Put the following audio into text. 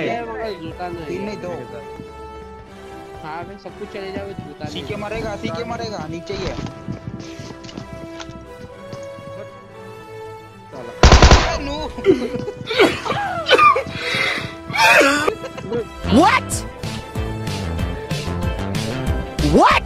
तो तीन नहीं दो। हाँ भाई सब कुछ चले जाओ जूता सीके मरेगा सीके मरेगा नीचे ही है। What? What?